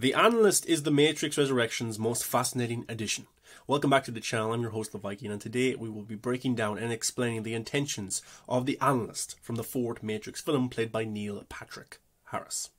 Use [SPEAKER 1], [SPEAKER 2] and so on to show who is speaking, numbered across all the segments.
[SPEAKER 1] The Analyst is the Matrix Resurrection's most fascinating addition. Welcome back to the channel. I'm your host, The Viking, and today we will be breaking down and explaining the intentions of the Analyst from the fourth Matrix film played by Neil Patrick Harris.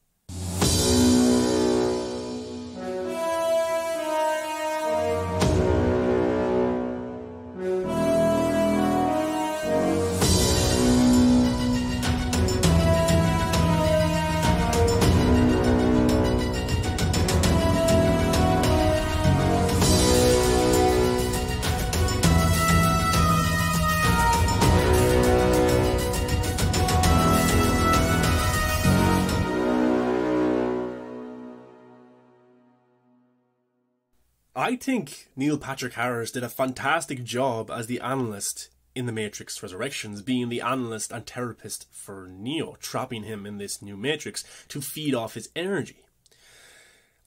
[SPEAKER 1] I think Neil Patrick Harris did a fantastic job as the analyst in The Matrix Resurrections, being the analyst and therapist for Neo, trapping him in this new Matrix to feed off his energy.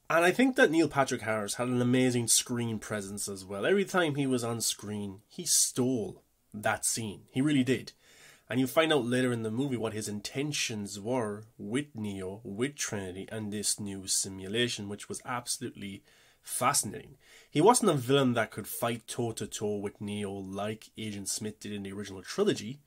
[SPEAKER 1] And I think that Neil Patrick Harris had an amazing screen presence as well. Every time he was on screen, he stole that scene. He really did. And you find out later in the movie what his intentions were with Neo, with Trinity, and this new simulation, which was absolutely fascinating. He wasn't a villain that could fight toe to toe with Neo like Agent Smith did in the original trilogy.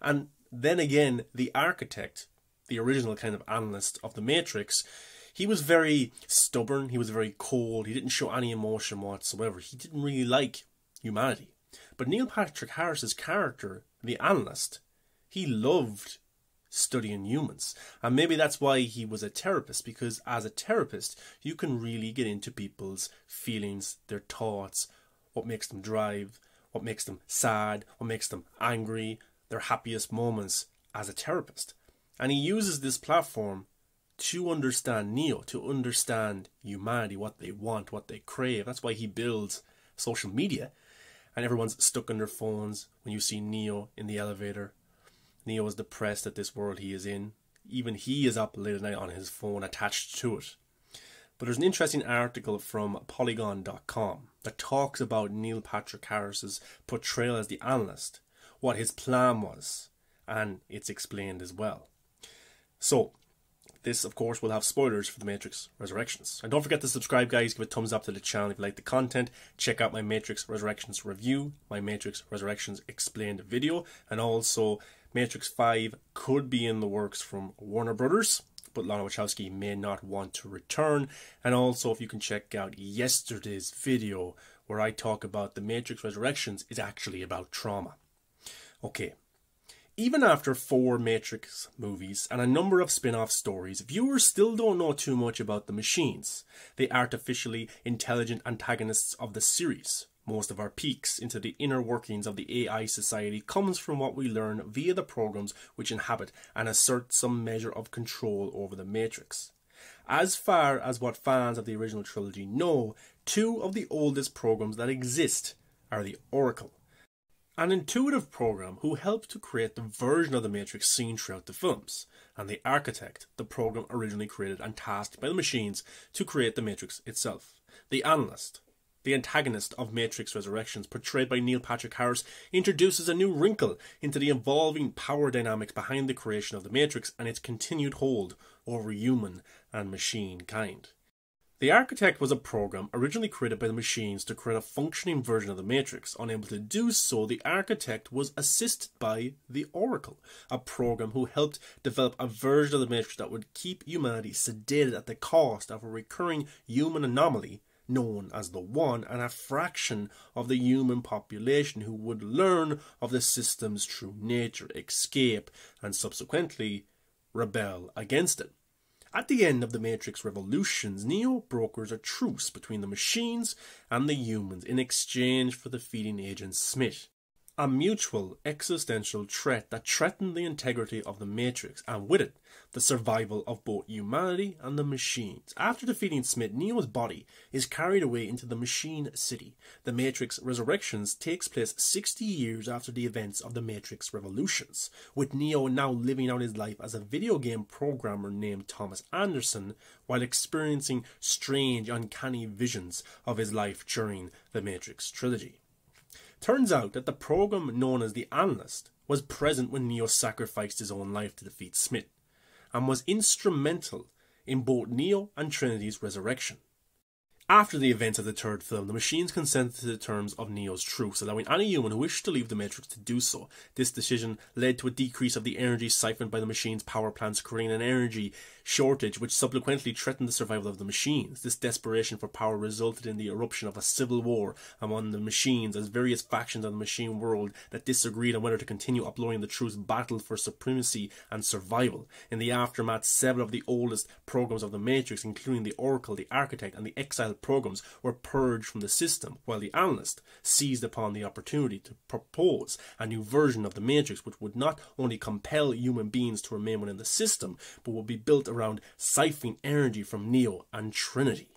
[SPEAKER 1] And then again, the architect, the original kind of analyst of the Matrix, he was very stubborn, he was very cold, he didn't show any emotion whatsoever. He didn't really like humanity. But Neil Patrick Harris's character, the analyst, he loved studying humans. And maybe that's why he was a therapist, because as a therapist, you can really get into people's feelings, their thoughts, what makes them drive, what makes them sad, what makes them angry, their happiest moments as a therapist. And he uses this platform to understand Neo, to understand humanity, what they want, what they crave. That's why he builds social media. And everyone's stuck on their phones when you see Neo in the elevator Neo is depressed at this world he is in. Even he is up late at night on his phone attached to it. But there's an interesting article from Polygon.com that talks about Neil Patrick Harris's portrayal as the analyst, what his plan was, and it's explained as well. So, this, of course, will have spoilers for The Matrix Resurrections. And don't forget to subscribe, guys. Give a thumbs up to the channel if you like the content. Check out my Matrix Resurrections review, my Matrix Resurrections explained video, and also Matrix 5 could be in the works from Warner Brothers, but Lana Wachowski may not want to return. And also, if you can check out yesterday's video where I talk about the Matrix Resurrections is actually about trauma. Okay. Even after four Matrix movies and a number of spin off stories, viewers still don't know too much about the machines, the artificially intelligent antagonists of the series. Most of our peeks into the inner workings of the AI society comes from what we learn via the programs which inhabit and assert some measure of control over the Matrix. As far as what fans of the original trilogy know, two of the oldest programs that exist are the Oracle, an intuitive program who helped to create the version of the Matrix seen throughout the films, and the Architect, the program originally created and tasked by the machines to create the Matrix itself. The Analyst, the antagonist of Matrix Resurrections, portrayed by Neil Patrick Harris, introduces a new wrinkle into the evolving power dynamics behind the creation of the Matrix and its continued hold over human and machine kind. The Architect was a program originally created by the machines to create a functioning version of the Matrix. Unable to do so, the Architect was assisted by the Oracle, a program who helped develop a version of the Matrix that would keep humanity sedated at the cost of a recurring human anomaly known as the One and a fraction of the human population who would learn of the system's true nature, escape, and subsequently rebel against it. At the end of the Matrix Revolutions, Neo brokers a truce between the machines and the humans in exchange for defeating Agent Smith a mutual existential threat that threatened the integrity of the Matrix, and with it, the survival of both humanity and the machines. After defeating Smith, Neo's body is carried away into the Machine City. The Matrix Resurrections takes place 60 years after the events of the Matrix Revolutions, with Neo now living out his life as a video game programmer named Thomas Anderson while experiencing strange, uncanny visions of his life during the Matrix trilogy. Turns out that the program known as the Analyst was present when Neo sacrificed his own life to defeat Smith, and was instrumental in both Neo and Trinity's resurrection. After the events of the third film, the machines consented to the terms of Neo's truce, allowing any human who wished to leave the Matrix to do so. This decision led to a decrease of the energy siphoned by the machine's power plants, creating an energy shortage which subsequently threatened the survival of the machines. This desperation for power resulted in the eruption of a civil war among the machines as various factions of the machine world that disagreed on whether to continue uploading the truce battled for supremacy and survival. In the aftermath, several of the oldest programs of the Matrix, including the Oracle, the Architect, and the Exile programs were purged from the system, while the analyst seized upon the opportunity to propose a new version of the Matrix which would not only compel human beings to remain within the system, but would be built around siphoning energy from Neo and Trinity.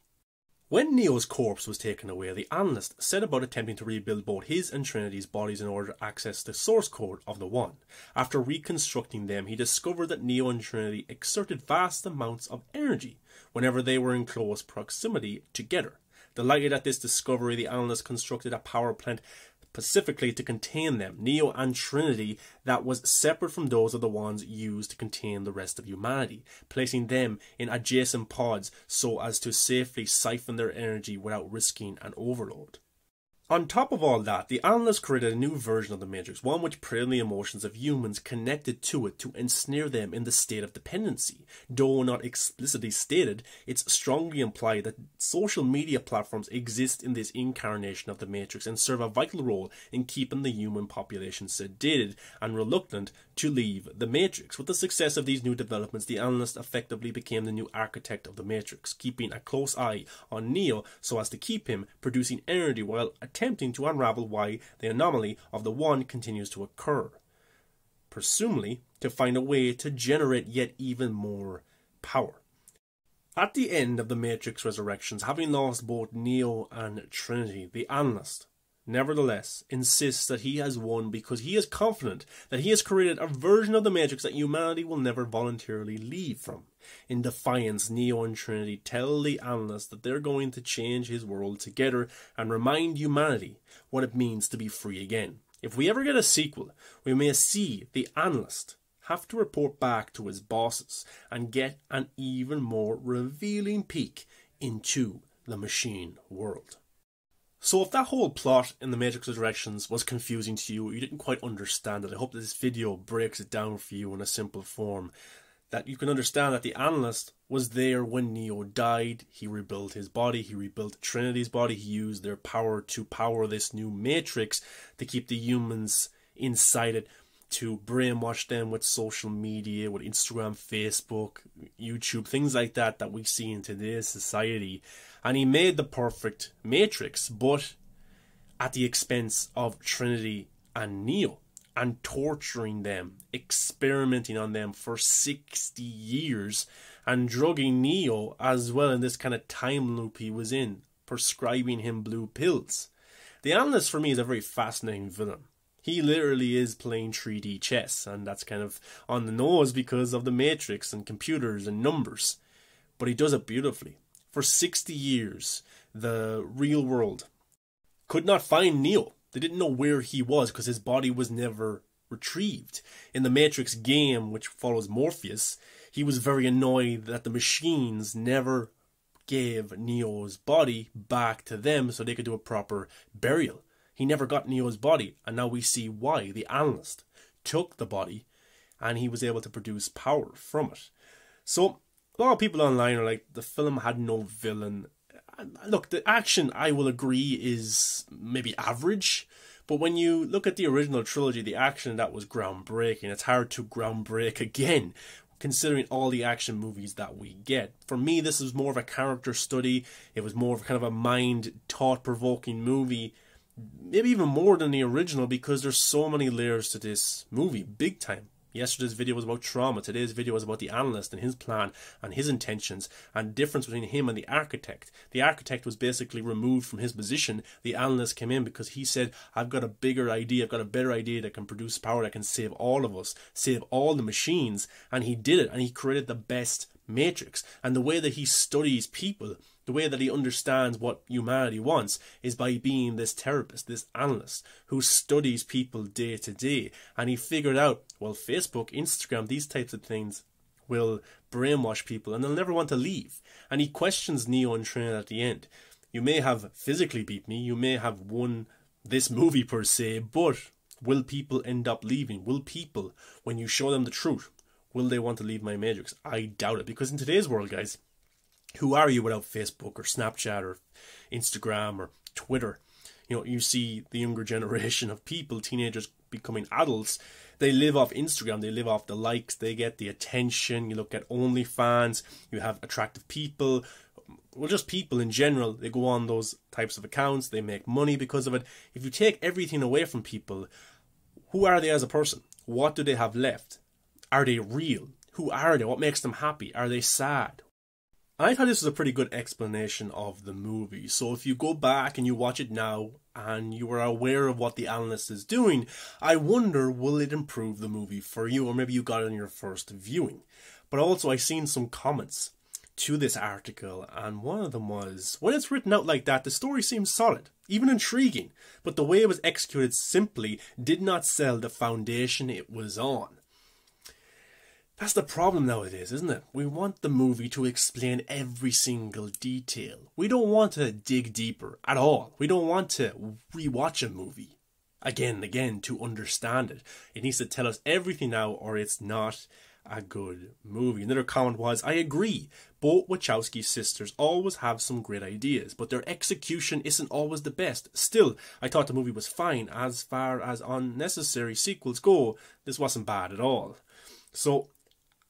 [SPEAKER 1] When Neo's corpse was taken away, the analyst set about attempting to rebuild both his and Trinity's bodies in order to access the source code of the One. After reconstructing them, he discovered that Neo and Trinity exerted vast amounts of energy whenever they were in close proximity together. Delighted at this discovery, the analysts constructed a power plant specifically to contain them, Neo and Trinity, that was separate from those of the ones used to contain the rest of humanity, placing them in adjacent pods so as to safely siphon their energy without risking an overload. On top of all that, the analysts created a new version of the Matrix, one which preyed on the emotions of humans connected to it to ensnare them in the state of dependency. Though not explicitly stated, it's strongly implied that social media platforms exist in this incarnation of the Matrix and serve a vital role in keeping the human population sedated and reluctant to leave the Matrix. With the success of these new developments, the analyst effectively became the new architect of the Matrix, keeping a close eye on Neo so as to keep him producing energy while attempting to unravel why the anomaly of the One continues to occur. Presumably, to find a way to generate yet even more power. At the end of the Matrix Resurrections, having lost both Neo and Trinity, the analyst nevertheless insists that he has won because he is confident that he has created a version of the Matrix that humanity will never voluntarily leave from. In defiance, Neo and Trinity tell the analyst that they're going to change his world together and remind humanity what it means to be free again. If we ever get a sequel, we may see the analyst have to report back to his bosses and get an even more revealing peek into the machine world. So if that whole plot in the Matrix Resurrections was confusing to you, you didn't quite understand it, I hope that this video breaks it down for you in a simple form. That you can understand that the analyst was there when Neo died, he rebuilt his body, he rebuilt Trinity's body, he used their power to power this new Matrix to keep the humans inside it to brainwash them with social media, with Instagram, Facebook, YouTube, things like that that we see in today's society. And he made the perfect Matrix, but at the expense of Trinity and Neo and torturing them, experimenting on them for 60 years, and drugging Neo as well in this kind of time loop he was in, prescribing him blue pills. The analyst for me is a very fascinating villain he literally is playing 3D chess, and that's kind of on the nose because of the matrix and computers and numbers. But he does it beautifully. For 60 years, the real world could not find Neo. They didn't know where he was because his body was never retrieved. In the Matrix game, which follows Morpheus, he was very annoyed that the machines never gave Neo's body back to them so they could do a proper burial. He never got Neo's body, and now we see why. The analyst took the body and he was able to produce power from it. So, a lot of people online are like, the film had no villain. Look, the action, I will agree, is maybe average. But when you look at the original trilogy, the action that was groundbreaking. It's hard to groundbreak again, considering all the action movies that we get. For me, this was more of a character study. It was more of kind of a mind thought provoking movie maybe even more than the original because there's so many layers to this movie, big time. Yesterday's video was about trauma. Today's video was about the analyst and his plan and his intentions and difference between him and the architect. The architect was basically removed from his position. The analyst came in because he said, I've got a bigger idea. I've got a better idea that can produce power that can save all of us, save all the machines. And he did it and he created the best matrix. And the way that he studies people the way that he understands what humanity wants is by being this therapist, this analyst who studies people day to day. And he figured out, well, Facebook, Instagram, these types of things will brainwash people and they'll never want to leave. And he questions Neo and Trinity at the end. You may have physically beat me, you may have won this movie per se, but will people end up leaving? Will people, when you show them the truth, will they want to leave my Matrix? I doubt it, because in today's world, guys, who are you without Facebook or Snapchat or Instagram or Twitter? You know, you see the younger generation of people, teenagers becoming adults, they live off Instagram, they live off the likes, they get the attention. You look at OnlyFans, you have attractive people, well, just people in general, they go on those types of accounts, they make money because of it. If you take everything away from people, who are they as a person? What do they have left? Are they real? Who are they? What makes them happy? Are they sad? I thought this was a pretty good explanation of the movie. So if you go back and you watch it now and you are aware of what the analyst is doing, I wonder will it improve the movie for you or maybe you got it on your first viewing. But also I've seen some comments to this article and one of them was when it's written out like that the story seems solid, even intriguing, but the way it was executed simply did not sell the foundation it was on. That's the problem nowadays, isn't it? We want the movie to explain every single detail. We don't want to dig deeper at all. We don't want to rewatch a movie again and again to understand it. It needs to tell us everything now, or it's not a good movie. Another comment was, I agree. Both Wachowski sisters always have some great ideas, but their execution isn't always the best. Still, I thought the movie was fine. As far as unnecessary sequels go, this wasn't bad at all. So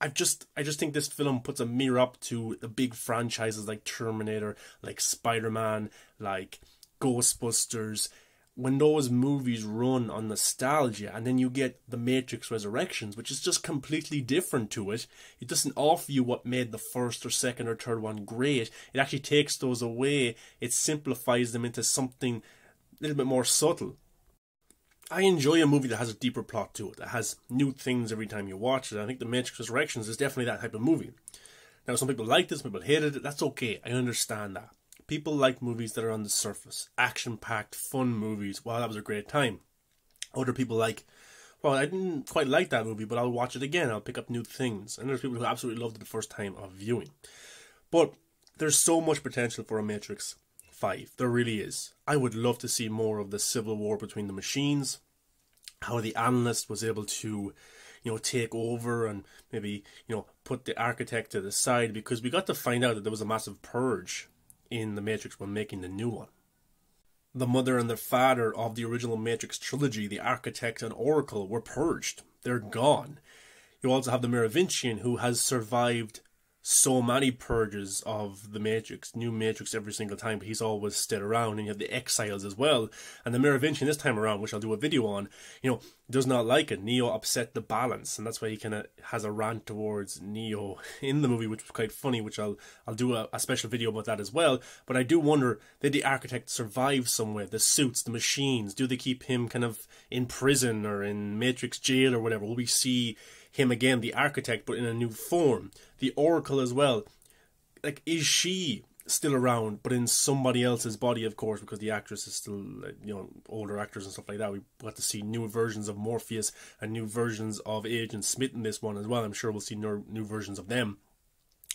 [SPEAKER 1] I just I just think this film puts a mirror up to the big franchises like Terminator, like Spider Man, like Ghostbusters. When those movies run on nostalgia, and then you get The Matrix Resurrections, which is just completely different to it. It doesn't offer you what made the first or second or third one great. It actually takes those away. It simplifies them into something a little bit more subtle. I enjoy a movie that has a deeper plot to it, that has new things every time you watch it. I think The Matrix Resurrections is definitely that type of movie. Now, some people like this, some people hated it. That's okay. I understand that. People like movies that are on the surface, action packed, fun movies. Wow, that was a great time. Other people like, well, I didn't quite like that movie, but I'll watch it again. I'll pick up new things. And there's people who absolutely loved it the first time of viewing. But there's so much potential for a Matrix 5. There really is. I would love to see more of the civil war between the machines, how the analyst was able to, you know, take over and maybe, you know, put the architect to the side because we got to find out that there was a massive purge in the Matrix when making the new one. The mother and the father of the original Matrix trilogy, the architect and Oracle, were purged. They're gone. You also have the Merovingian who has survived so many purges of the Matrix, new Matrix every single time, but he's always stayed around. And you have the Exiles as well. And the Merovingian this time around, which I'll do a video on, you know, does not like it. Neo upset the balance, and that's why he kind of has a rant towards Neo in the movie, which was quite funny. Which I'll I'll do a, a special video about that as well. But I do wonder, did the architect survive somewhere? The suits, the machines, do they keep him kind of in prison or in Matrix jail or whatever? Will we see? Him again, the architect, but in a new form. The Oracle as well. Like, is she still around, but in somebody else's body, of course, because the actress is still, you know, older actors and stuff like that. We got to see new versions of Morpheus and new versions of Agent Smith in this one as well. I'm sure we'll see new, new versions of them.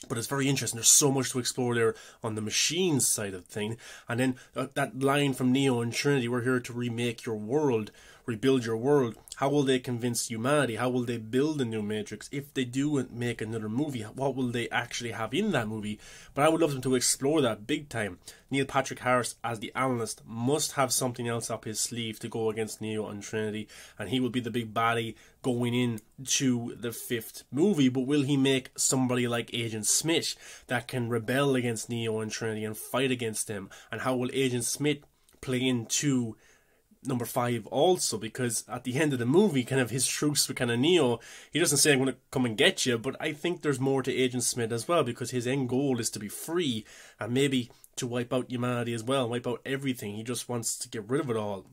[SPEAKER 1] But it's very interesting. There's so much to explore there on the machine side of the thing. And then uh, that line from Neo and Trinity, we're here to remake your world rebuild your world, how will they convince humanity? How will they build a new Matrix? If they do make another movie, what will they actually have in that movie? But I would love them to explore that big time. Neil Patrick Harris, as the analyst, must have something else up his sleeve to go against Neo and Trinity, and he will be the big baddie going in to the fifth movie. But will he make somebody like Agent Smith that can rebel against Neo and Trinity and fight against them? And how will Agent Smith play into number five also because at the end of the movie, kind of his truce with kind of Neo, he doesn't say I'm going to come and get you, but I think there's more to Agent Smith as well because his end goal is to be free and maybe to wipe out humanity as well, wipe out everything. He just wants to get rid of it all.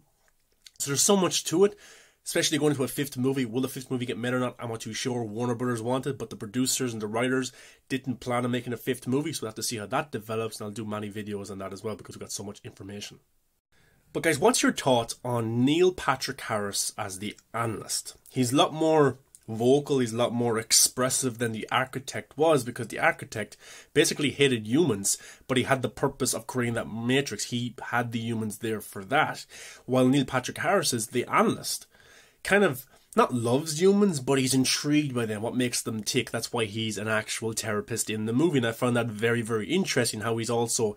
[SPEAKER 1] So there's so much to it. Especially going into a fifth movie. Will the fifth movie get made or not? I'm not too sure. Warner Brothers wanted, but the producers and the writers didn't plan on making a fifth movie, so we'll have to see how that develops, and I'll do many videos on that as well because we've got so much information. But guys, what's your thoughts on Neil Patrick Harris as the analyst? He's a lot more vocal, he's a lot more expressive than the architect was because the architect basically hated humans, but he had the purpose of creating that matrix. He had the humans there for that. While Neil Patrick Harris is the analyst, kind of not loves humans, but he's intrigued by them, what makes them tick. That's why he's an actual therapist in the movie. And I found that very, very interesting how he's also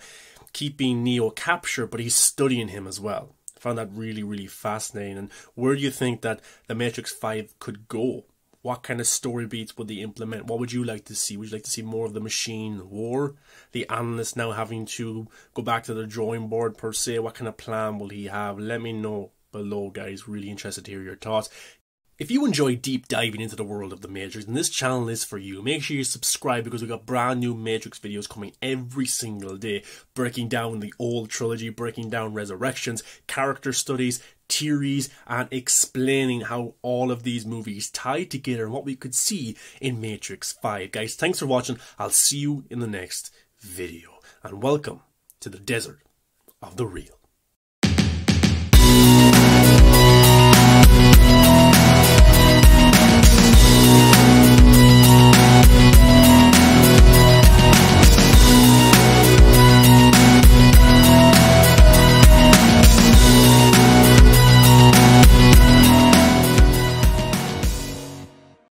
[SPEAKER 1] keeping Neo captured, but he's studying him as well. I found that really, really fascinating. And where do you think that the Matrix 5 could go? What kind of story beats would they implement? What would you like to see? Would you like to see more of the machine war? The analyst now having to go back to the drawing board per se? What kind of plan will he have? Let me know below, guys. Really interested to hear your thoughts. If you enjoy deep diving into the world of the Matrix, then this channel is for you. Make sure you subscribe because we've got brand new Matrix videos coming every single day, breaking down the old trilogy, breaking down resurrections, character studies, theories, and explaining how all of these movies tie together and what we could see in Matrix 5. Guys, thanks for watching. I'll see you in the next video. And welcome to the desert of the real.